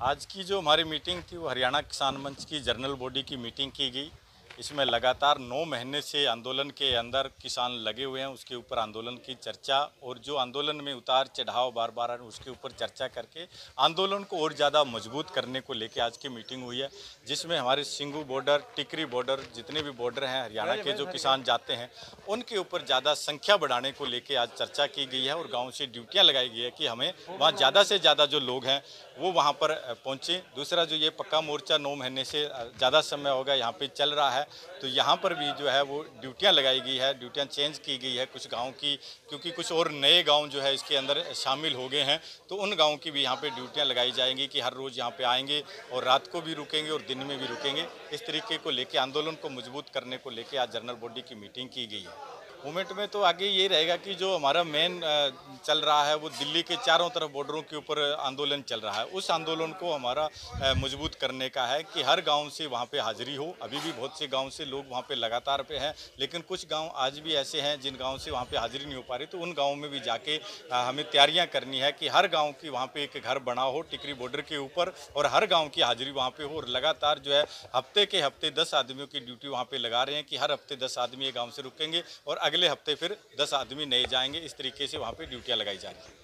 आज की जो हमारी मीटिंग थी, वो हरियाणा किसान मंच की जनरल बॉडी की मीटिंग की गई। इसमें लगातार नौ महीने से आंदोलन के अंदर किसान लगे हुए हैं उसके ऊपर आंदोलन की चर्चा और जो आंदोलन में उतार चढ़ाव बार बार उसके ऊपर चर्चा करके आंदोलन को और ज़्यादा मज़बूत करने को लेके आज की मीटिंग हुई है जिसमें हमारे सिंगू बॉर्डर टिकरी बॉर्डर जितने भी बॉर्डर हैं हरियाणा के जो किसान जाते हैं उनके ऊपर ज़्यादा संख्या बढ़ाने को लेके आज चर्चा की गई है और गाँव से ड्यूटियाँ लगाई गई है कि हमें वहाँ ज़्यादा से ज़्यादा जो लोग हैं वो वहाँ पर पहुँचे। दूसरा जो ये पक्का मोर्चा नौ महीने से ज़्यादा समय होगा यहाँ पर चल रहा है तो यहाँ पर भी जो है वो ड्यूटियाँ लगाई गई है, ड्यूटियाँ चेंज की गई है कुछ गाँव की, क्योंकि कुछ और नए गाँव जो है इसके अंदर शामिल हो गए हैं तो उन गाँव की भी यहाँ पर ड्यूटियाँ लगाई जाएँगी कि हर रोज़ यहाँ पर आएँगे और रात को भी रुकेंगे और दिन में भी रुकेंगे। इस तरीके को लेकर आंदोलन को मज़बूत करने को लेकर आज जनरल बॉडी की मीटिंग की गई है। मूवमेंट में तो आगे ये रहेगा कि जो हमारा मेन चल रहा है, वो दिल्ली के चारों तरफ़ बॉर्डरों के ऊपर आंदोलन चल रहा है। उस आंदोलन को हमारा मज़बूत करने का है कि हर गाँव से वहाँ पे हाजिरी हो। अभी भी बहुत से गाँव से लोग वहाँ पे लगातार पे हैं, लेकिन कुछ गाँव आज भी ऐसे हैं जिन गाँव से वहाँ पे हाजिरी नहीं हो पा रही। तो उन गाँव में भी जाके हमें तैयारियाँ करनी है कि हर गाँव की वहाँ पर एक घर बना हो, टिकरी बॉर्डर के ऊपर, और हर गाँव की हाजिरी वहाँ पर हो। और लगातार जो है, हफ़्ते के हफ़्ते दस आदमियों की ड्यूटी वहाँ पर लगा रहे हैं कि हर हफ़्ते दस आदमी ये गाँव से रुकेंगे। और अगले हफ़्ते फिर दस आदमी नए जाएँगे, इस तरीके से वहाँ पर ड्यूटियाँ लगाई जा रही हैं।